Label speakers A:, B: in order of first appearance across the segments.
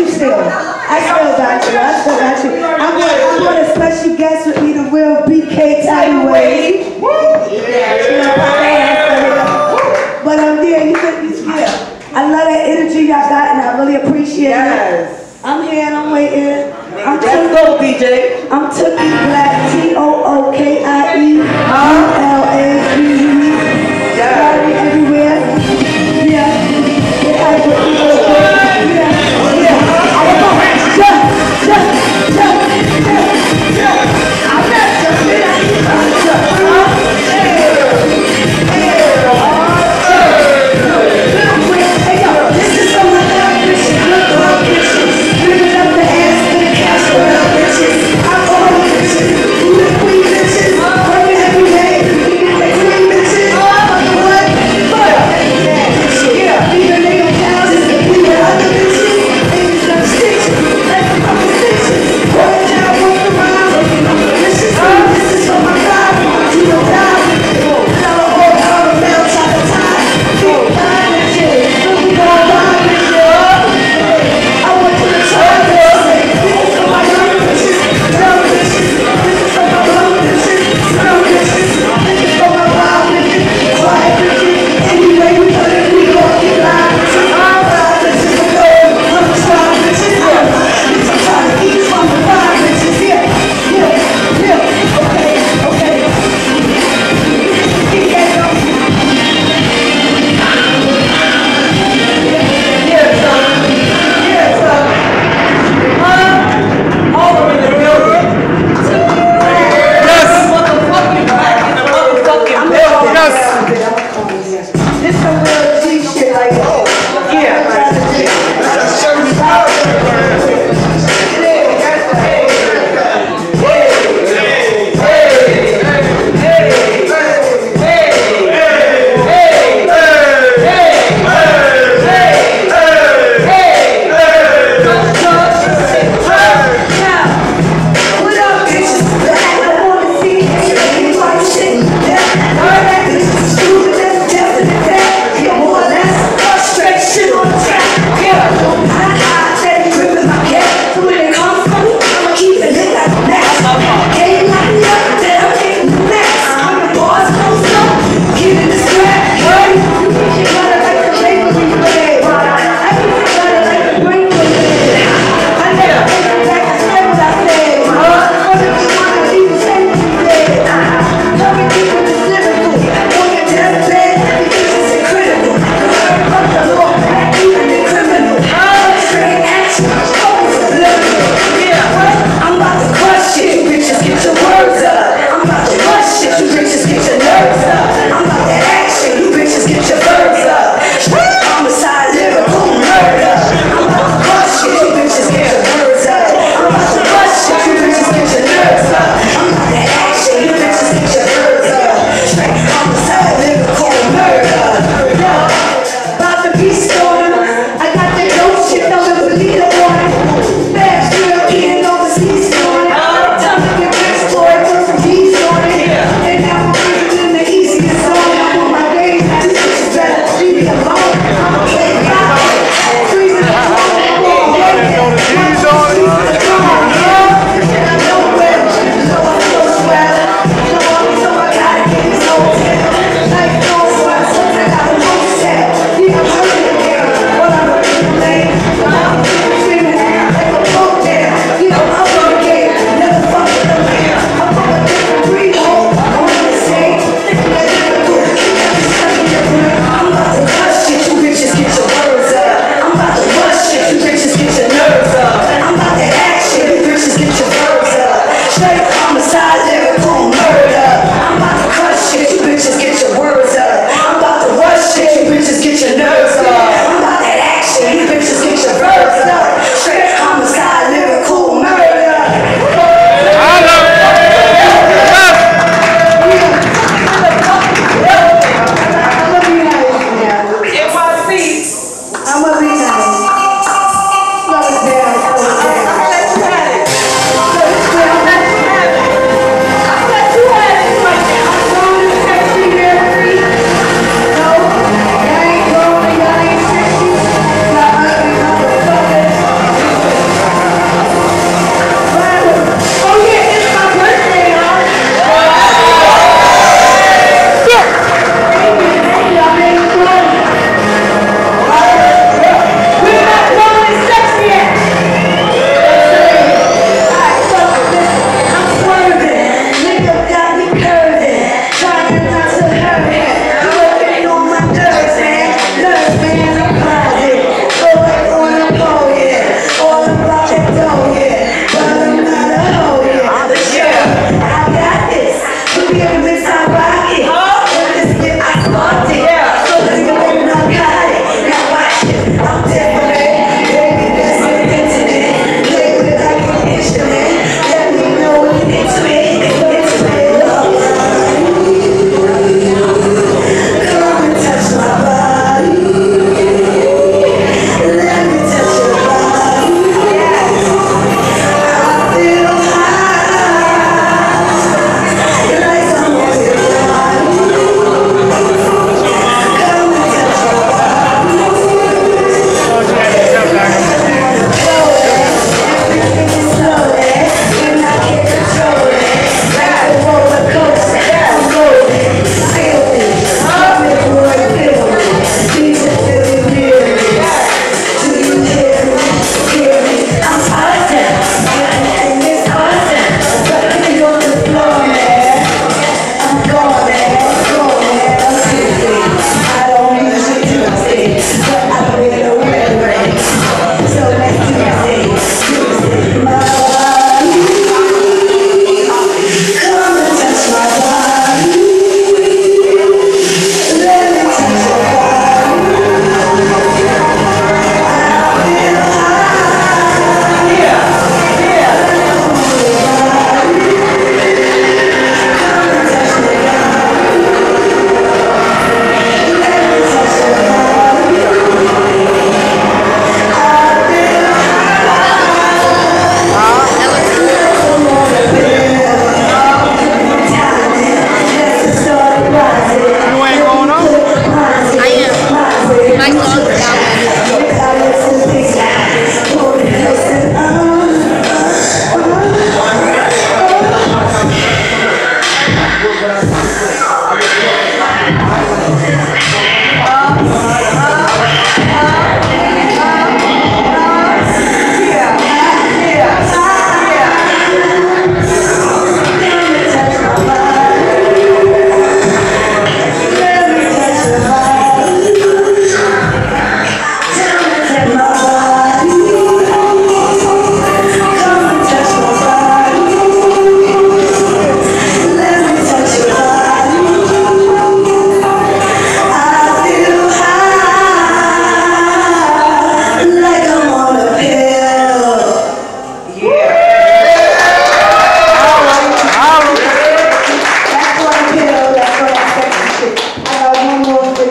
A: you still. I still got you. I still got you. I'm going, I'm going a special guest with me, the real BK Tidy Wade. But I'm there. You think you still. I love that energy y'all got, and I really appreciate
B: Yes.
A: it. I'm here and I'm waiting. I'm
B: Let's go, DJ.
A: I'm Tookie Blaque,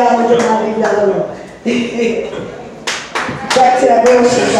A: out what the might be down below. Back to that real shit.